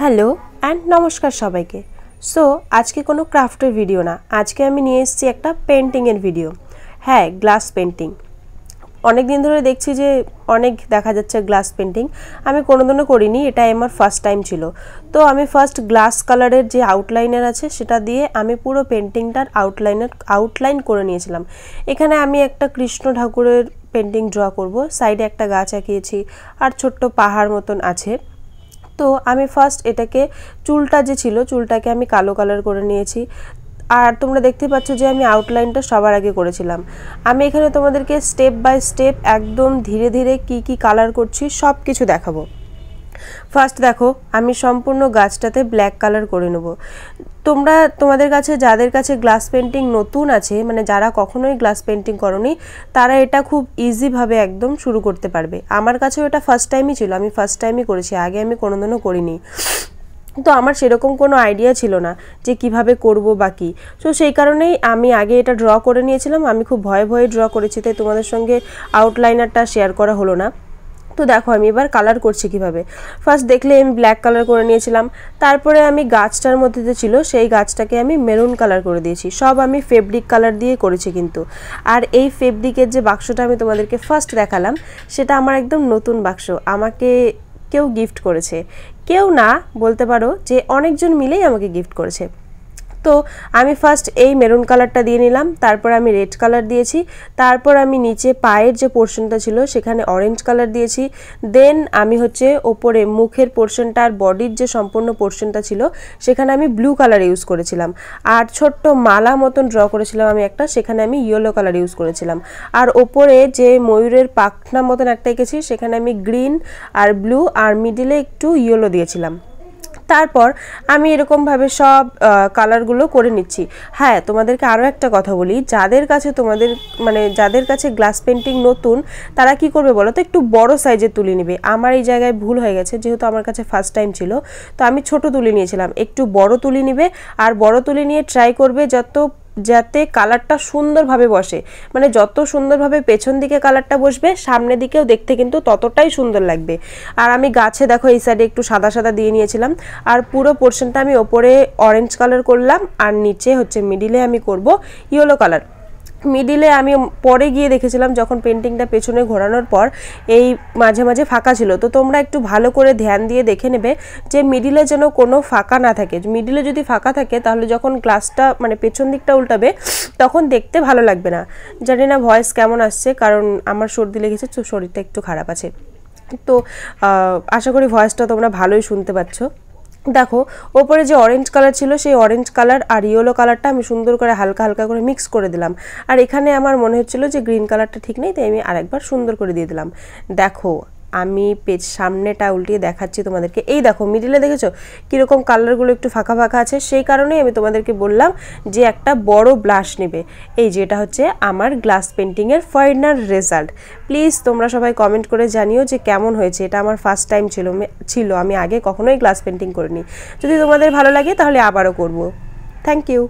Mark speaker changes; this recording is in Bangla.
Speaker 1: হ্যালো অ্যান্ড নমস্কার সবাইকে। সো, আজকে কোনো ক্রাফটের ভিডিও না। আজকে আমি নিয়ে এসেছি একটা পেন্টিংয়ের ভিডিও। হ্যাঁ গ্লাস পেন্টিং। অনেক দিন ধরে দেখছি যে অনেক দেখা যাচ্ছে গ্লাস পেন্টিং। আমি কোনোদিনও করিনি, এটাই আমার ফার্স্ট টাইম ছিল। তো আমি ফার্স্ট গ্লাস কালারের যে আউটলাইনার আছে, সেটা দিয়ে আমি পুরো পেন্টিংটার আউটলাইনার আউটলাইন করে নিয়েছিলাম। এখানে আমি একটা কৃষ্ণ ঠাকুরের পেন্টিং ড্র করব। সাইডে একটা গাছ আঁকিয়েছি, আর ছোট্ট পাহাড় মতন আছে। তো আমি ফার্স্ট এটাকে, চুলটা যে ছিল, চুলটাকে আমি কালো কালার করে নিয়েছি। আর তোমরা দেখতে পাচ্ছ যে আমি আউটলাইনটা সবার আগে করেছিলাম। আমি এখানে তোমাদেরকে স্টেপ বাই স্টেপ একদম ধীরে ধীরে কি কি কালার করছি সব কিছু দেখাবো। ফার্স্ট দেখো, আমি সম্পূর্ণ গাছটাতে ব্ল্যাক কালার করে নেব। তোমরা তোমাদের কাছে, যাদের কাছে গ্লাস পেন্টিং নতুন আছে মানে যারা কখনোই গ্লাস পেন্টিং করনি, তারা এটা খুব ইজিভাবে একদম শুরু করতে পারবে। আমার কাছেও এটা ফার্স্ট টাইমই ছিল, আমি ফার্স্ট টাইমই করেছি, আগে আমি কোনোদিনও করিনি। তো আমার সেরকম কোনো আইডিয়া ছিল না যে কীভাবে করব বা কী। তো সেই কারণেই আমি আগে এটা ড্র করে নিয়েছিলাম, আমি খুব ভয়ে ভয়ে ড্র করেছি, তাই তোমাদের সঙ্গে আউটলাইনারটা শেয়ার করা হলো না। তো দেখো আমি এবার কালার করছি কীভাবে। ফার্স্ট দেখলে আমি ব্ল্যাক কালার করে নিয়েছিলাম, তারপরে আমি গাছটার মধ্যে যে ছিল সেই গাছটাকে আমি মেরুন কালার করে দিয়েছি। সব আমি ফেব্রিক কালার দিয়ে করেছি কিন্তু। আর এই ফেব্রিকের যে বাক্সটা আমি তোমাদেরকে ফার্স্ট দেখালাম, সেটা আমার একদম নতুন বাক্স। আমাকে কেউ গিফট করেছে। কেউ না, বলতে পারো যে অনেকজন মিলেই আমাকে গিফট করেছে। তো আমি ফার্স্ট এই মেরুন কালারটা দিয়ে নিলাম, তারপর আমি রেড কালার দিয়েছি, তারপর আমি নিচে পায়ের যে পোর্শনটা ছিল সেখানে অরেঞ্জ কালার দিয়েছি দেন আমি হচ্ছে ওপরে মুখের পোর্শনটা আর বডির যে সম্পূর্ণ পোর্শনটা ছিল সেখানে আমি ব্লু কালার ইউজ করেছিলাম। আর ছোট্ট মালা মতন ড্র করেছিলাম আমি একটা, সেখানে আমি ইয়েলো কালার ইউজ করেছিলাম। আর ওপরে যে ময়ূরের পাখনা মতন একটা এঁকেছি, সেখানে আমি গ্রিন আর ব্লু আর মিডিলে একটু ইয়েলো দিয়েছিলাম। তারপর আমি এরকমভাবে সব কালারগুলো করে নিচ্ছি। হ্যাঁ তোমাদেরকে আরও একটা কথা বলি, যাদের কাছে তোমাদের মানে যাদের কাছে গ্লাস পেন্টিং নতুন, তারা কি করবে বলো তো? একটু বড় সাইজের তুলে নেবে। আমার এই জায়গায় ভুল হয়ে গেছে, যেহেতু আমার কাছে ফার্স্ট টাইম ছিল, তো আমি ছোট তুলে নিয়েছিলাম। একটু বড় তুলে নেবে, আর বড় তুলে নিয়ে ট্রাই করবে যত যাতে কালারটা সুন্দরভাবে বসে। মানে যত সুন্দরভাবে পেছন দিকে কালারটা বসবে, সামনের দিকেও দেখতে কিন্তু ততটাই সুন্দর লাগবে। আর আমি গাছে দেখো এই সাইডে একটু সাদা সাদা দিয়ে নিয়েছিলাম। আর পুরো পোর্শনটা আমি ওপরে অরেঞ্জ কালার করলাম, আর নিচে হচ্ছে মিডিলে আমি করব ইয়েলো কালার মিডিলে আমি পরে গিয়ে দেখেছিলাম যখন পেন্টিংটা পেছনে ঘোরানোর পর এই মাঝে মাঝে ফাঁকা ছিল। তো তোমরা একটু ভালো করে ধ্যান দিয়ে দেখে নেবে যে মিডিলে যেন কোনো ফাঁকা না থাকে। মিডিলে যদি ফাঁকা থাকে তাহলে যখন গ্লাসটা মানে পেছন দিকটা উল্টাবে, তখন দেখতে ভালো লাগবে না। জানি না ভয়েস কেমন আসছে, কারণ আমার সর্দি লেগেছে শরীরটা একটু খারাপ আছে। তো আশা করি ভয়েসটা তোমরা ভালোই শুনতে পাচ্ছ। দেখো, ওপরে যে অরেঞ্জ কালার ছিল, সেই অরেঞ্জ কালার আর ইয়েলো কালারটা আমি সুন্দর করে হালকা হালকা করে মিক্স করে দিলাম। আর এখানে আমার মনে হচ্ছিল যে গ্রিন কালারটা ঠিক নেই, তাই আমি আরেকবার সুন্দর করে দিয়ে দিলাম। দেখো আমি পেজ সামনেটা উল্টিয়ে দেখাচ্ছি তোমাদেরকে। এই দেখো মিডিলে দেখেছ? কীরকম কালারগুলো একটু ফাঁকা ফাঁকা আছে? সেই কারণেই আমি তোমাদেরকে বললাম যে একটা বড় ব্লাশ নেবে। এই যেটা হচ্ছে আমার গ্লাস পেন্টিংয়ের ফাইনাল রেজাল্ট প্লিজ তোমরা সবাই কমেন্ট করে জানিও যে কেমন হয়েছে। এটা আমার ফার্স্ট টাইম ছিল ছিল। আমি আগে কখনোই গ্লাস পেন্টিং করিনি। যদি তোমাদের ভালো লাগে তাহলে আবারও করব। Thank you